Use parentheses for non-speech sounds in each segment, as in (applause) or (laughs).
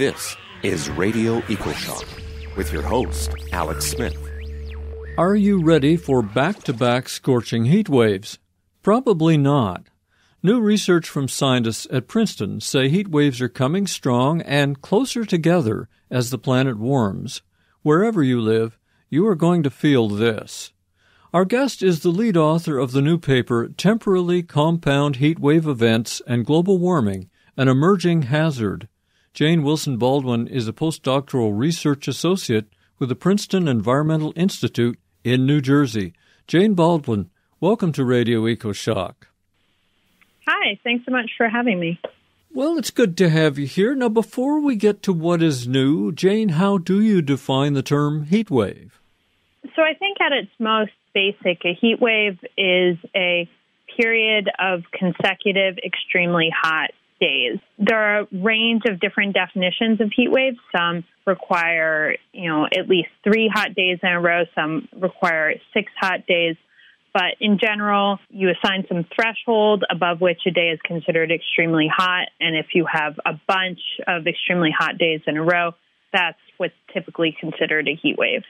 This is Radio EcoShock with your host, Alex Smith. Are you ready for back to back scorching heat waves? Probably not. New research from scientists at Princeton say heat waves are coming strong and closer together as the planet warms. Wherever you live, you are going to feel this. Our guest is the lead author of the new paper, Temporally Compound Heat Wave Events and Global Warming An Emerging Hazard. Jane Wilson Baldwin is a postdoctoral research associate with the Princeton Environmental Institute in New Jersey. Jane Baldwin, welcome to Radio EcoShock. Hi, thanks so much for having me. Well, it's good to have you here. Now, before we get to what is new, Jane, how do you define the term heat wave? So, I think at its most basic, a heat wave is a period of consecutive extremely hot days. There are a range of different definitions of heat waves. Some require, you know, at least three hot days in a row. Some require six hot days. But in general, you assign some threshold above which a day is considered extremely hot. And if you have a bunch of extremely hot days in a row, that's what's typically considered a heat wave.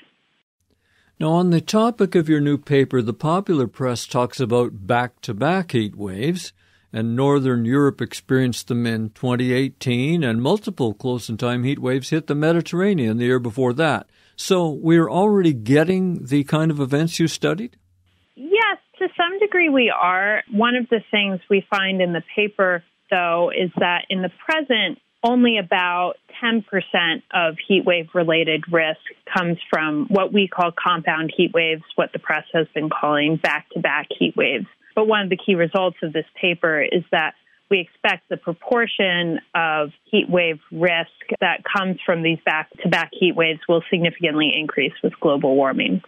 Now, on the topic of your new paper, the popular press talks about back to back heat waves and Northern Europe experienced them in 2018, and multiple close in time heat waves hit the Mediterranean the year before that. So we're already getting the kind of events you studied? Yes, to some degree we are. One of the things we find in the paper, though, is that in the present, only about 10% of heat wave related risk comes from what we call compound heat waves, what the press has been calling back to back heat waves. But one of the key results of this paper is that we expect the proportion of heat wave risk that comes from these back to back heat waves will significantly increase with global warming.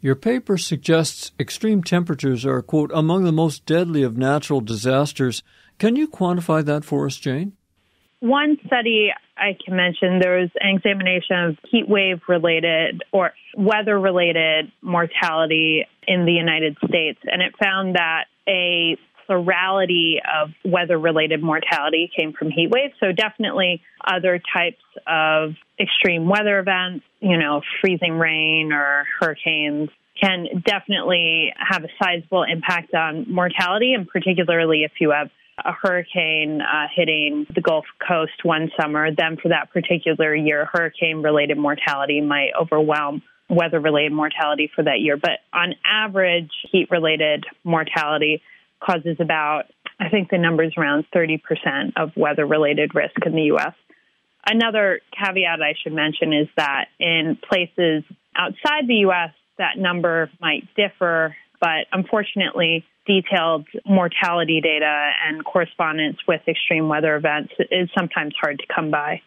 Your paper suggests extreme temperatures are, quote, among the most deadly of natural disasters. Can you quantify that for us, Jane? One study I can mention there was an examination of heat wave related or weather related mortality in the United States, and it found that a plurality of weather related mortality came from heat waves. So, definitely other types of extreme weather events, you know, freezing rain or hurricanes, can definitely have a sizable impact on mortality, and particularly if you have a hurricane uh, hitting the Gulf Coast one summer, then for that particular year, hurricane related mortality might overwhelm weather related mortality for that year. But on average, heat related mortality causes about, I think the number is around 30% of weather related risk in the U.S. Another caveat I should mention is that in places outside the U.S., that number might differ, but unfortunately, detailed mortality data and correspondence with extreme weather events is sometimes hard to come by.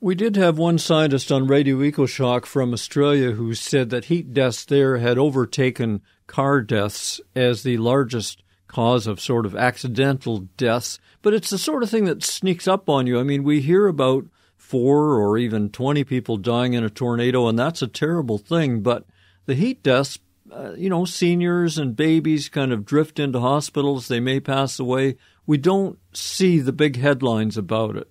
We did have one scientist on Radio EcoShock from Australia who said that heat deaths there had overtaken car deaths as the largest cause of sort of accidental deaths. But it's the sort of thing that sneaks up on you. I mean, we hear about four or even 20 people dying in a tornado, and that's a terrible thing. But the heat deaths uh, you know, seniors and babies kind of drift into hospitals. They may pass away. We don't see the big headlines about it.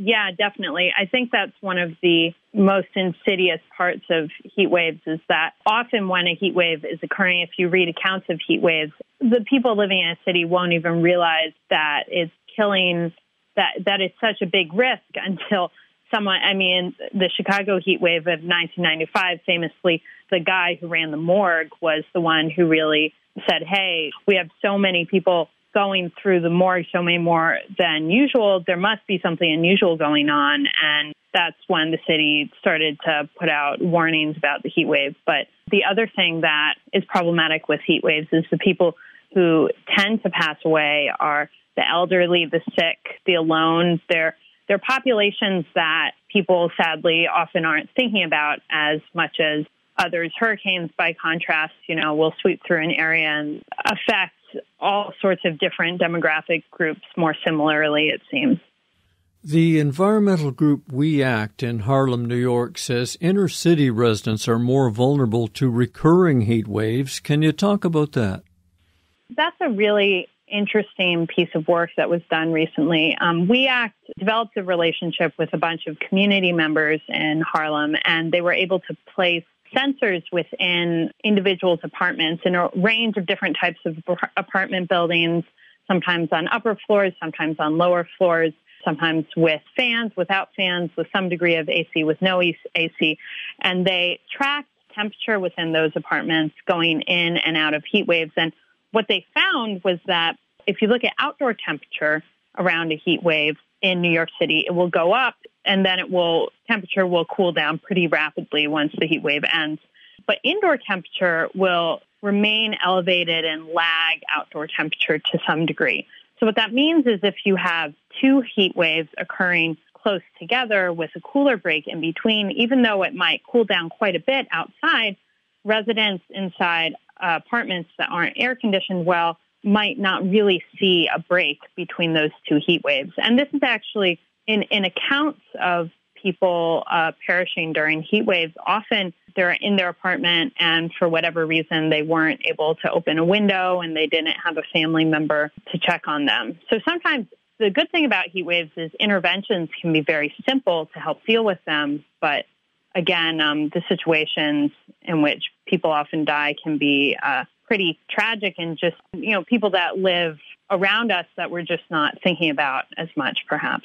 Yeah, definitely. I think that's one of the most insidious parts of heat waves is that often when a heat wave is occurring, if you read accounts of heat waves, the people living in a city won't even realize that it's killing, that, that it's such a big risk (laughs) until someone, I mean, the Chicago heat wave of 1995 famously the guy who ran the morgue was the one who really said, Hey, we have so many people going through the morgue, so many more than usual. There must be something unusual going on. And that's when the city started to put out warnings about the heat wave. But the other thing that is problematic with heat waves is the people who tend to pass away are the elderly, the sick, the alone. They're they're populations that people sadly often aren't thinking about as much as others. Hurricanes, by contrast, you know, will sweep through an area and affect all sorts of different demographic groups more similarly, it seems. The environmental group We Act in Harlem, New York says inner city residents are more vulnerable to recurring heat waves. Can you talk about that? That's a really interesting piece of work that was done recently. Um, we Act developed a relationship with a bunch of community members in Harlem, and they were able to place sensors within individuals' apartments in a range of different types of apartment buildings, sometimes on upper floors, sometimes on lower floors, sometimes with fans, without fans, with some degree of AC, with no AC. And they tracked temperature within those apartments going in and out of heat waves. And what they found was that if you look at outdoor temperature around a heat wave in New York City, it will go up and then it will temperature will cool down pretty rapidly once the heat wave ends. But indoor temperature will remain elevated and lag outdoor temperature to some degree. So what that means is if you have two heat waves occurring close together with a cooler break in between, even though it might cool down quite a bit outside, residents inside uh, apartments that aren't air conditioned well might not really see a break between those two heat waves. And this is actually in, in accounts of people uh, perishing during heat waves. Often they're in their apartment, and for whatever reason, they weren't able to open a window and they didn't have a family member to check on them. So sometimes the good thing about heat waves is interventions can be very simple to help deal with them, but again, um, the situations in which people often die can be uh, pretty tragic and just, you know, people that live around us that we're just not thinking about as much, perhaps.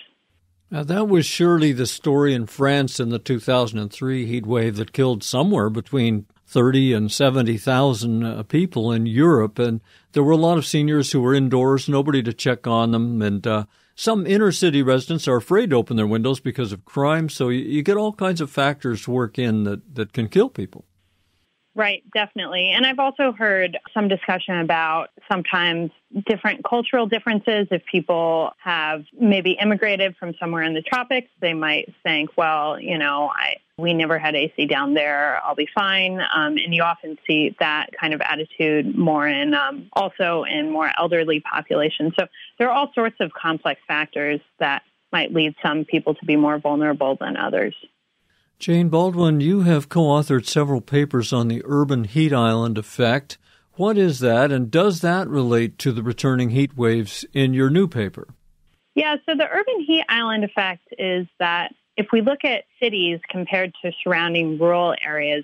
Now, that was surely the story in France in the 2003 heat wave that killed somewhere between 30 and 70,000 uh, people in Europe. And there were a lot of seniors who were indoors, nobody to check on them. And uh, some inner city residents are afraid to open their windows because of crime. So you, you get all kinds of factors to work in that, that can kill people. Right, definitely. And I've also heard some discussion about sometimes different cultural differences. If people have maybe immigrated from somewhere in the tropics, they might think, well, you know, I we never had AC down there. I'll be fine. Um, and you often see that kind of attitude more in um, also in more elderly populations. So there are all sorts of complex factors that might lead some people to be more vulnerable than others. Jane Baldwin, you have co authored several papers on the urban heat island effect. What is that, and does that relate to the returning heat waves in your new paper? Yeah, so the urban heat island effect is that if we look at cities compared to surrounding rural areas,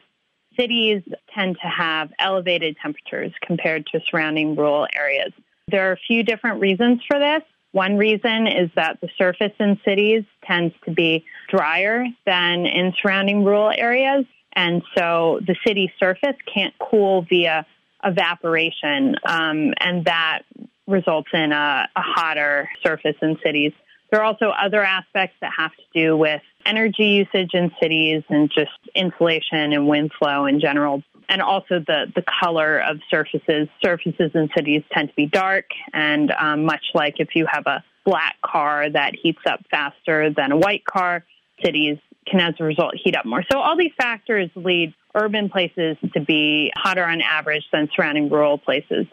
cities tend to have elevated temperatures compared to surrounding rural areas. There are a few different reasons for this. One reason is that the surface in cities tends to be drier than in surrounding rural areas. And so the city surface can't cool via evaporation, um, and that results in a, a hotter surface in cities. There are also other aspects that have to do with energy usage in cities and just insulation and wind flow in general and also the, the color of surfaces. Surfaces in cities tend to be dark, and um, much like if you have a black car that heats up faster than a white car, cities can, as a result, heat up more. So all these factors lead urban places to be hotter on average than surrounding rural places.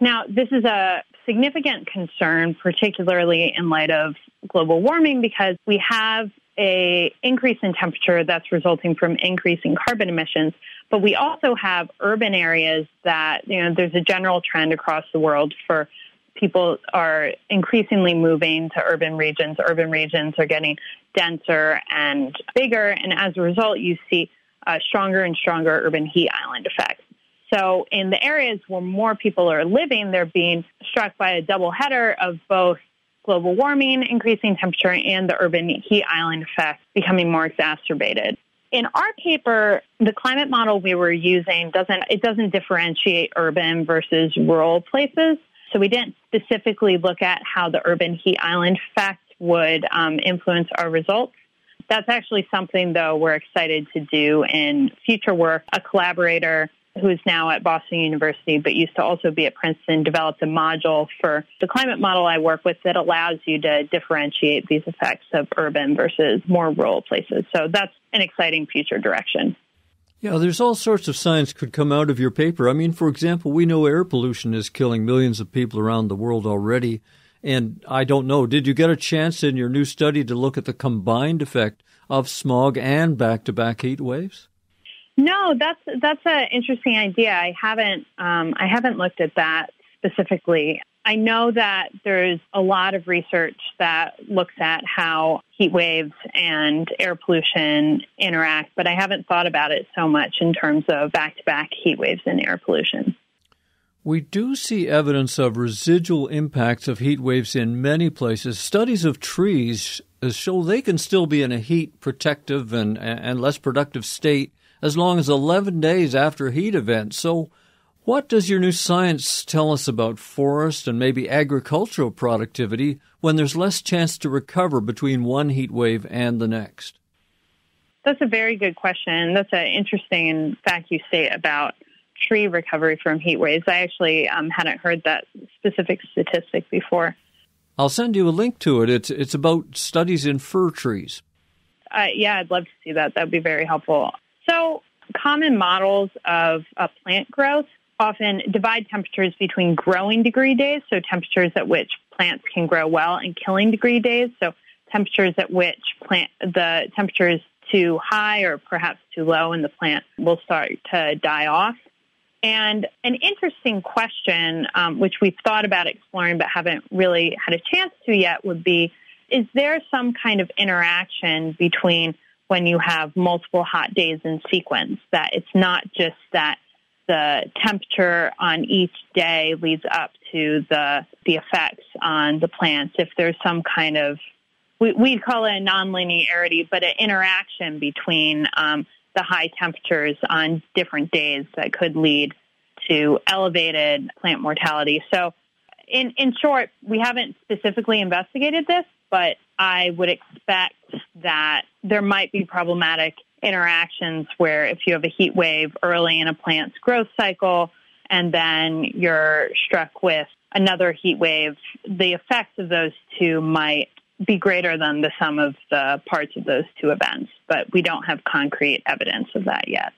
Now, this is a significant concern, particularly in light of global warming, because we have a increase in temperature that's resulting from increasing carbon emissions. But we also have urban areas that, you know, there's a general trend across the world for people are increasingly moving to urban regions. Urban regions are getting denser and bigger. And as a result, you see a stronger and stronger urban heat island effects. So in the areas where more people are living, they're being struck by a double header of both global warming, increasing temperature, and the urban heat island effect becoming more exacerbated. In our paper, the climate model we were using doesn't it doesn't differentiate urban versus rural places. So we didn't specifically look at how the urban heat island effect would um, influence our results. That's actually something, though, we're excited to do in future work. A collaborator who is now at Boston University but used to also be at Princeton, developed a module for the climate model I work with that allows you to differentiate these effects of urban versus more rural places. So that's an exciting future direction. Yeah, there's all sorts of science could come out of your paper. I mean, for example, we know air pollution is killing millions of people around the world already. And I don't know, did you get a chance in your new study to look at the combined effect of smog and back to back heat waves? No, that's that's an interesting idea. I haven't um, I haven't looked at that specifically. I know that there's a lot of research that looks at how heat waves and air pollution interact, but I haven't thought about it so much in terms of back to back heat waves and air pollution. We do see evidence of residual impacts of heat waves in many places. Studies of trees show they can still be in a heat protective and, and less productive state as long as 11 days after a heat event. So, what does your new science tell us about forest and maybe agricultural productivity when there's less chance to recover between one heat wave and the next? That's a very good question. That's an interesting fact you state about tree recovery from heat waves. I actually um, hadn't heard that specific statistic before. I'll send you a link to it. It's it's about studies in fir trees. Uh, yeah, I'd love to see that. That would be very helpful. So, common models of uh, plant growth often divide temperatures between growing degree days, so temperatures at which plants can grow well, and killing degree days, so temperatures at which plant the temperature is too high or perhaps too low, and the plant will start to die off. And an interesting question, um, which we've thought about exploring but haven't really had a chance to yet, would be is there some kind of interaction between when you have multiple hot days in sequence, that it's not just that the temperature on each day leads up to the, the effects on the plants, if there's some kind of we, we'd call it a nonlinearity, but an interaction between um, the high temperatures on different days that could lead to elevated plant mortality. So, in, in short, we haven't specifically investigated this, but I would expect that there might be problematic interactions where if you have a heat wave early in a plant's growth cycle and then you're struck with another heat wave, the effects of those two might be greater than the sum of the parts of those two events, but we don't have concrete evidence of that yet.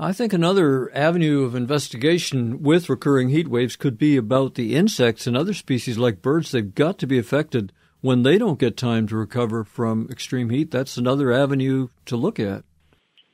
I think another avenue of investigation with recurring heat waves could be about the insects and other species like birds. They've got to be affected when they don't get time to recover from extreme heat. That's another avenue to look at.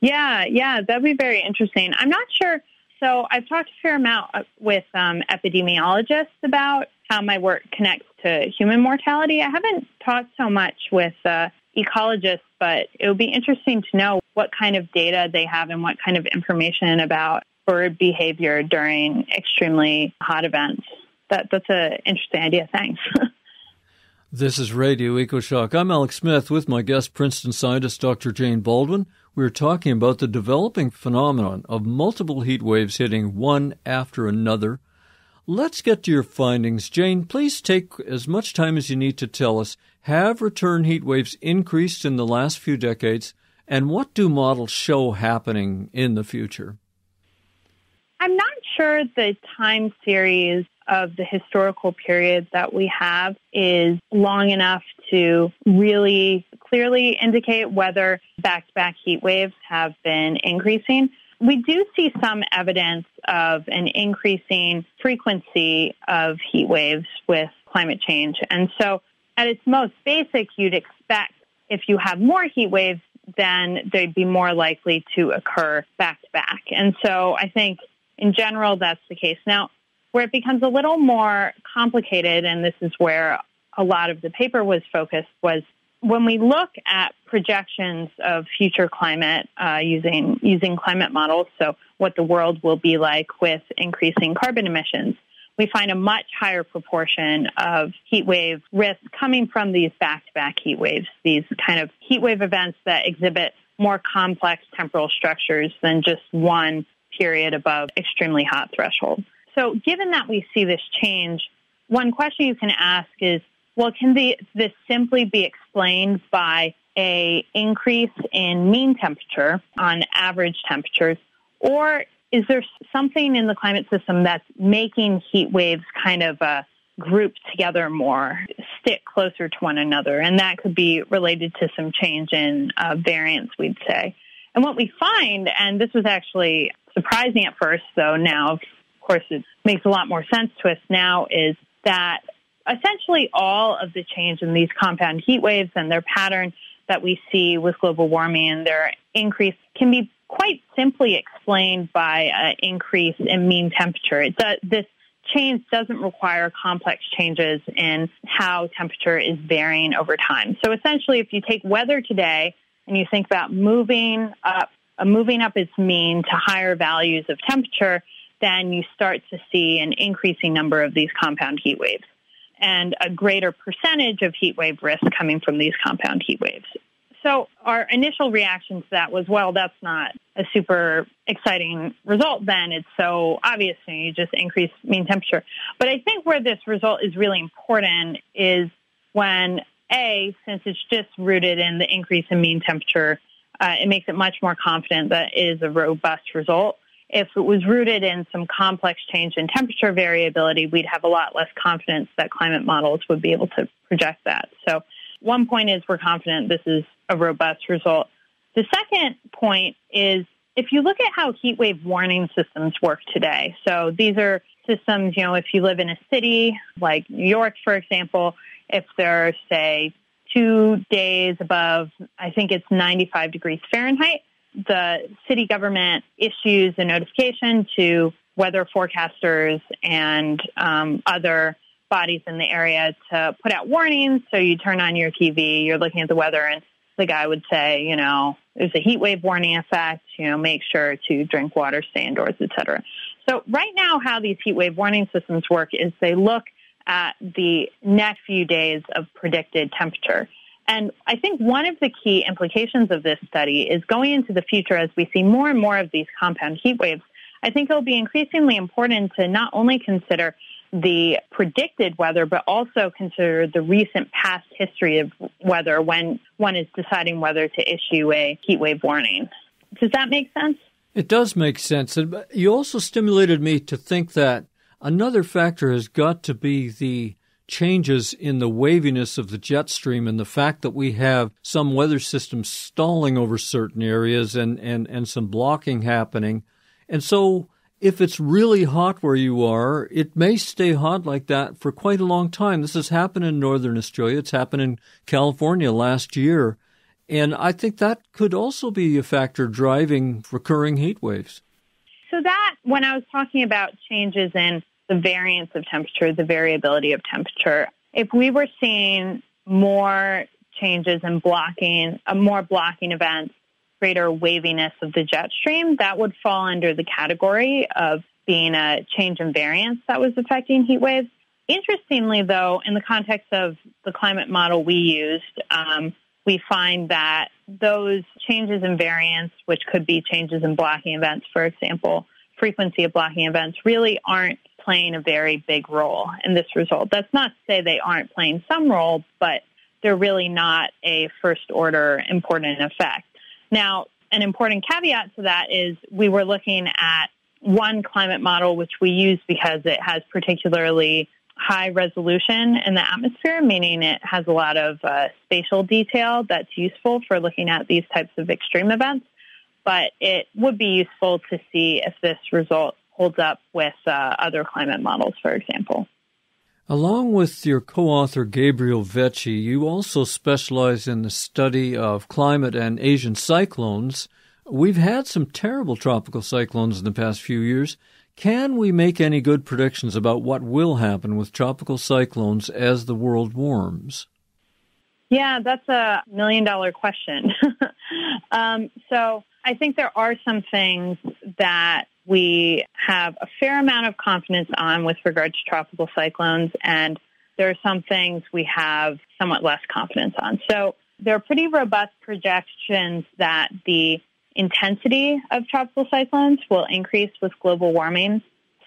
Yeah, yeah, that'd be very interesting. I'm not sure. So I've talked a fair amount uh, with um, epidemiologists about how my work connects to human mortality. I haven't talked so much with uh, ecologists, but it would be interesting to know what kind of data they have and what kind of information about bird behavior during extremely hot events. That, that's an interesting idea. Thanks. (laughs) this is Radio EcoShock. I'm Alex Smith with my guest, Princeton scientist Dr. Jane Baldwin. We're talking about the developing phenomenon of multiple heat waves hitting one after another Let's get to your findings. Jane, please take as much time as you need to tell us have return heat waves increased in the last few decades, and what do models show happening in the future? I'm not sure the time series of the historical period that we have is long enough to really clearly indicate whether back to back heat waves have been increasing. We do see some evidence of an increasing frequency of heat waves with climate change. And so, at its most basic, you'd expect if you have more heat waves, then they'd be more likely to occur back to back. And so, I think in general, that's the case. Now, where it becomes a little more complicated, and this is where a lot of the paper was focused, was when we look at projections of future climate uh, using using climate models, so what the world will be like with increasing carbon emissions, we find a much higher proportion of heat wave risk coming from these back-to-back heat waves, these kind of heat wave events that exhibit more complex temporal structures than just one period above extremely hot threshold. So given that we see this change, one question you can ask is, well, can the, this simply be explained by a increase in mean temperature on average temperatures, or is there something in the climate system that's making heat waves kind of uh, group together more, stick closer to one another, and that could be related to some change in uh, variance, we'd say. And what we find, and this was actually surprising at first, though now, course, it makes a lot more sense to us now, is that essentially all of the change in these compound heat waves and their pattern that we see with global warming and their increase can be quite simply explained by an increase in mean temperature. Does, this change doesn't require complex changes in how temperature is varying over time. So essentially, if you take weather today and you think about moving up, uh, moving up its mean to higher values of temperature, then you start to see an increasing number of these compound heat waves and a greater percentage of heat wave risk coming from these compound heat waves. So our initial reaction to that was, well, that's not a super exciting result then. It's so obvious and you just increase mean temperature. But I think where this result is really important is when A, since it's just rooted in the increase in mean temperature, uh, it makes it much more confident that it is a robust result. If it was rooted in some complex change in temperature variability, we'd have a lot less confidence that climate models would be able to project that. So one point is we're confident this is a robust result. The second point is if you look at how heat wave warning systems work today, so these are systems, you know, if you live in a city like New York, for example, if there are, say, two days above, I think it's 95 degrees Fahrenheit, the city government issues a notification to weather forecasters and um, other bodies in the area to put out warnings. So you turn on your TV, you're looking at the weather, and the guy would say, you know, there's a heat wave warning effect, you know, make sure to drink water, stay indoors, etc. So right now, how these heat wave warning systems work is they look at the next few days of predicted temperature. And I think one of the key implications of this study is going into the future as we see more and more of these compound heat waves. I think it'll be increasingly important to not only consider the predicted weather, but also consider the recent past history of weather when one is deciding whether to issue a heat wave warning. Does that make sense? It does make sense. And you also stimulated me to think that another factor has got to be the changes in the waviness of the jet stream and the fact that we have some weather systems stalling over certain areas and, and, and some blocking happening. And so if it's really hot where you are, it may stay hot like that for quite a long time. This has happened in northern Australia. It's happened in California last year. And I think that could also be a factor driving recurring heat waves. So that, when I was talking about changes in the variance of temperature, the variability of temperature, if we were seeing more changes in blocking, uh, more blocking events greater waviness of the jet stream, that would fall under the category of being a change in variance that was affecting heat waves. Interestingly, though, in the context of the climate model we used, um, we find that those changes in variance, which could be changes in blocking events, for example, frequency of blocking events, really aren't playing a very big role in this result. That's not to say they aren't playing some role, but they're really not a first order important effect. Now, an important caveat to that is we were looking at one climate model, which we use because it has particularly high resolution in the atmosphere, meaning it has a lot of uh, spatial detail that's useful for looking at these types of extreme events. But it would be useful to see if this result holds up with uh, other climate models, for example. Along with your co author Gabriel Vecchi, you also specialize in the study of climate and Asian cyclones. We've had some terrible tropical cyclones in the past few years. Can we make any good predictions about what will happen with tropical cyclones as the world warms? Yeah, that's a million dollar question. (laughs) um, so I think there are some things that we have a fair amount of confidence on with regard to tropical cyclones, and there are some things we have somewhat less confidence on. So there are pretty robust projections that the intensity of tropical cyclones will increase with global warming.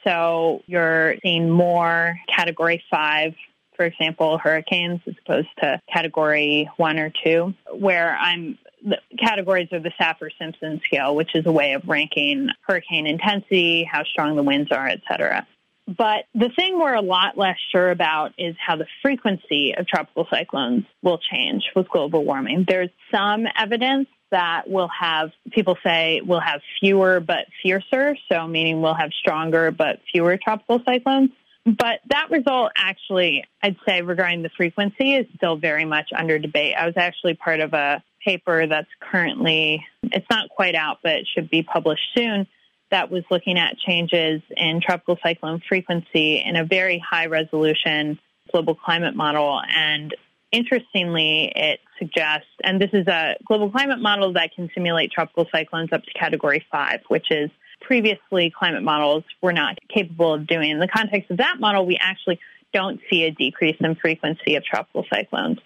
So you're seeing more category five, for example, hurricanes as opposed to category one or two, where I'm the categories are the Saffir Simpson scale, which is a way of ranking hurricane intensity, how strong the winds are, et cetera. But the thing we're a lot less sure about is how the frequency of tropical cyclones will change with global warming. There's some evidence that we'll have, people say we'll have fewer but fiercer, so meaning we'll have stronger but fewer tropical cyclones. But that result actually, I'd say regarding the frequency is still very much under debate. I was actually part of a paper that's currently, it's not quite out, but it should be published soon, that was looking at changes in tropical cyclone frequency in a very high resolution global climate model. And interestingly, it suggests, and this is a global climate model that can simulate tropical cyclones up to category five, which is previously climate models were not capable of doing. In the context of that model, we actually don't see a decrease in frequency of tropical cyclones.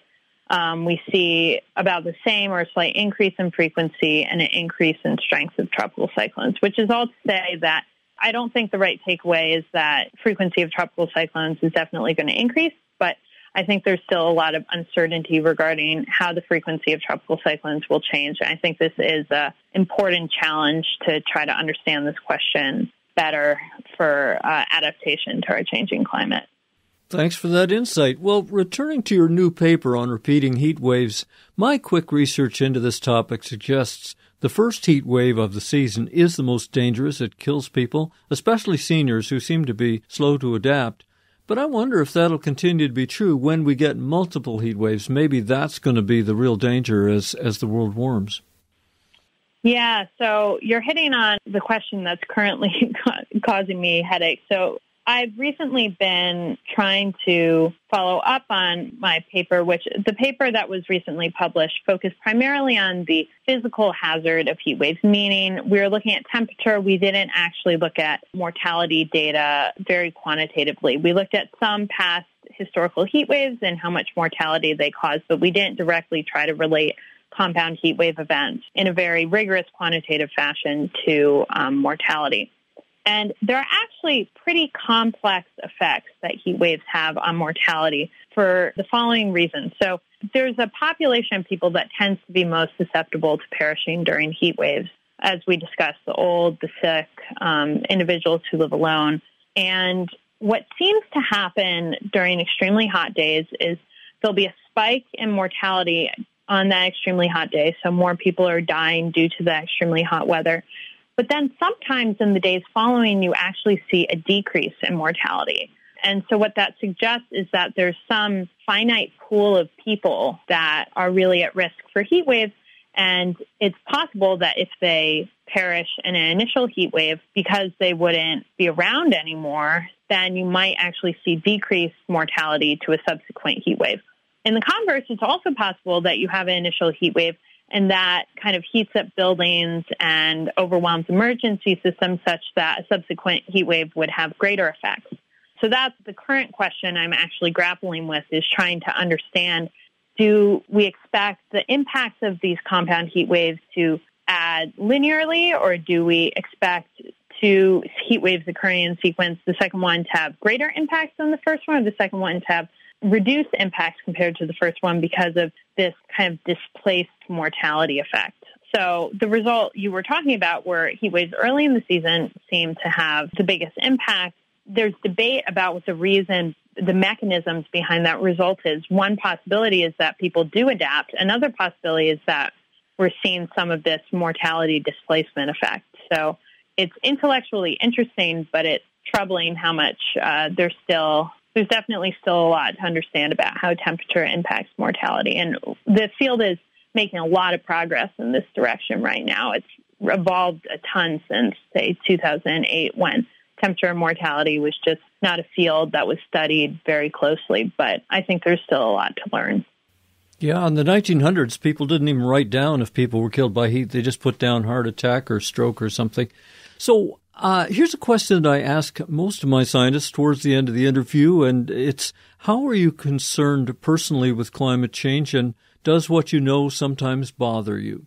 Um, we see about the same or a slight increase in frequency and an increase in strength of tropical cyclones, which is all to say that I don't think the right takeaway is that frequency of tropical cyclones is definitely going to increase, but I think there's still a lot of uncertainty regarding how the frequency of tropical cyclones will change. And I think this is an important challenge to try to understand this question better for uh, adaptation to our changing climate. Thanks for that insight. Well, returning to your new paper on repeating heat waves, my quick research into this topic suggests the first heat wave of the season is the most dangerous. It kills people, especially seniors who seem to be slow to adapt. But I wonder if that'll continue to be true when we get multiple heat waves. Maybe that's going to be the real danger as, as the world warms. Yeah, so you're hitting on the question that's currently (laughs) causing me headaches. So I've recently been trying to follow up on my paper, which the paper that was recently published focused primarily on the physical hazard of heat waves, meaning we were looking at temperature. We didn't actually look at mortality data very quantitatively. We looked at some past historical heat waves and how much mortality they caused, but we didn't directly try to relate compound heat wave events in a very rigorous quantitative fashion to um, mortality. And there are actually pretty complex effects that heat waves have on mortality for the following reasons. So there's a population of people that tends to be most susceptible to perishing during heat waves. As we discussed, the old, the sick, um, individuals who live alone. And what seems to happen during extremely hot days is there'll be a spike in mortality on that extremely hot day. So more people are dying due to the extremely hot weather. But then sometimes in the days following, you actually see a decrease in mortality. And so what that suggests is that there's some finite pool of people that are really at risk for heat waves. And it's possible that if they perish in an initial heat wave because they wouldn't be around anymore, then you might actually see decreased mortality to a subsequent heat wave. In the converse, it's also possible that you have an initial heat wave and that kind of heats up buildings and overwhelms emergency systems such that a subsequent heat wave would have greater effects. So that's the current question I'm actually grappling with is trying to understand do we expect the impacts of these compound heat waves to add linearly or do we expect two heat waves occurring in sequence, the second one to have greater impacts than the first one, or the second one to have reduced impacts compared to the first one because of this kind of displaced mortality effect. So the result you were talking about where heat waves early in the season seem to have the biggest impact. There's debate about what the reason, the mechanisms behind that result is. One possibility is that people do adapt. Another possibility is that we're seeing some of this mortality displacement effect. So it's intellectually interesting, but it's troubling how much uh, there's still there's definitely still a lot to understand about how temperature impacts mortality. And the field is making a lot of progress in this direction right now. It's evolved a ton since, say, 2008 when temperature and mortality was just not a field that was studied very closely. But I think there's still a lot to learn. Yeah, in the 1900s, people didn't even write down if people were killed by heat. They just put down heart attack or stroke or something. So uh, here's a question that I ask most of my scientists towards the end of the interview, and it's how are you concerned personally with climate change, and does what you know sometimes bother you?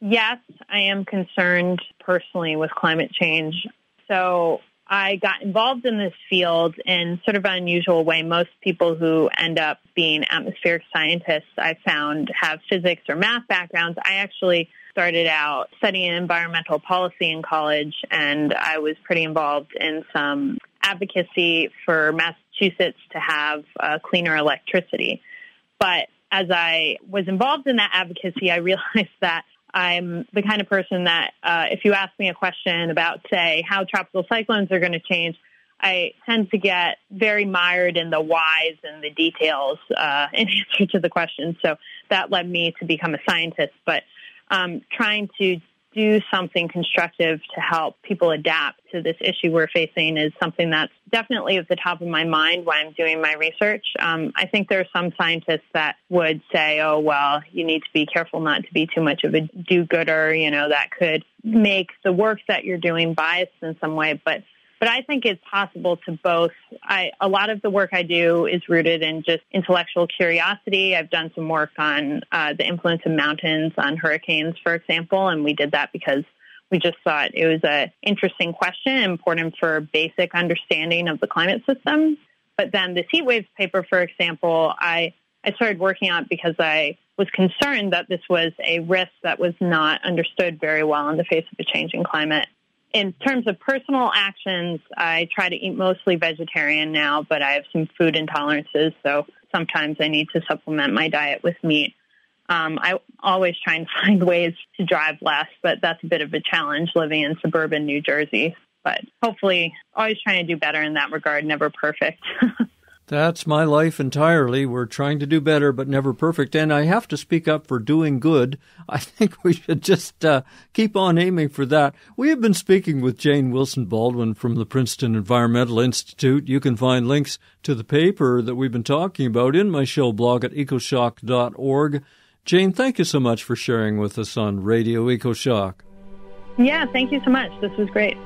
Yes, I am concerned personally with climate change. So I got involved in this field in sort of an unusual way. Most people who end up being atmospheric scientists, I found, have physics or math backgrounds. I actually started out studying environmental policy in college, and I was pretty involved in some advocacy for Massachusetts to have uh, cleaner electricity. But as I was involved in that advocacy, I (laughs) realized that I'm the kind of person that uh, if you ask me a question about, say, how tropical cyclones are going to change, I tend to get very mired in the whys and the details uh, (laughs) in answer to the question. So that led me to become a scientist. But um, trying to do something constructive to help people adapt to this issue we're facing is something that's definitely at the top of my mind when I'm doing my research. Um, I think there are some scientists that would say, oh, well, you need to be careful not to be too much of a do gooder, you know, that could make the work that you're doing biased in some way. But but I think it's possible to both. I, a lot of the work I do is rooted in just intellectual curiosity. I've done some work on uh, the influence of mountains on hurricanes, for example, and we did that because we just thought it was an interesting question, important for basic understanding of the climate system. But then the heat waves paper, for example, I, I started working on it because I was concerned that this was a risk that was not understood very well in the face of a changing climate in terms of personal actions, I try to eat mostly vegetarian now, but I have some food intolerances, so sometimes I need to supplement my diet with meat. Um, I always try and (laughs) find ways to drive less, but that's a bit of a challenge living in suburban New Jersey. But hopefully, always trying to do better in that regard, never perfect. (laughs) That's my life entirely. We're trying to do better, but never perfect. And I have to speak up for doing good. I think we should just uh, keep on aiming for that. We have been speaking with Jane Wilson Baldwin from the Princeton Environmental Institute. You can find links to the paper that we've been talking about in my show blog at ecoshock.org. Jane, thank you so much for sharing with us on Radio EcoShock. Yeah, thank you so much. This was great.